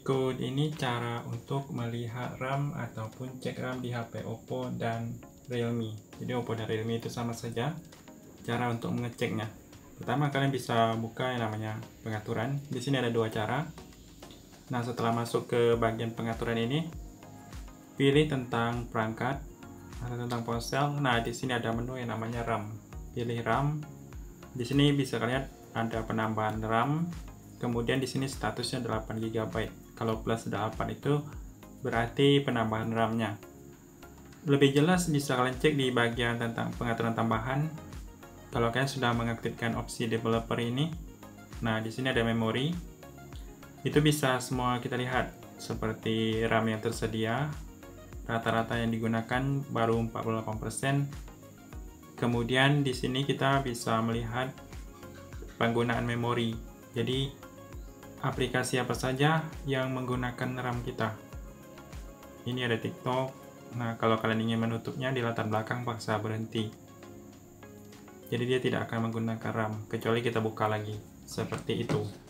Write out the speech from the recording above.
Berikut ini cara untuk melihat RAM ataupun cek RAM di HP Oppo dan Realme. Jadi Oppo dan Realme itu sama saja cara untuk mengeceknya. Pertama kalian bisa buka yang namanya pengaturan. Di sini ada dua cara. Nah, setelah masuk ke bagian pengaturan ini, pilih tentang perangkat atau tentang ponsel. Nah, di sini ada menu yang namanya RAM. Pilih RAM. Di sini bisa kalian ada penambahan RAM, kemudian di sini statusnya 8 GB kalau plus 8 itu berarti penambahan RAM-nya. Lebih jelas bisa kalian cek di bagian tentang pengaturan tambahan. Kalau kalian sudah mengaktifkan opsi developer ini nah di sini ada memori. Itu bisa semua kita lihat seperti RAM yang tersedia rata-rata yang digunakan baru 48% kemudian di sini kita bisa melihat penggunaan memori. Jadi aplikasi apa saja yang menggunakan RAM kita. Ini ada TikTok. Nah, kalau kalian ingin menutupnya di latar belakang paksa berhenti. Jadi dia tidak akan menggunakan RAM kecuali kita buka lagi. Seperti itu.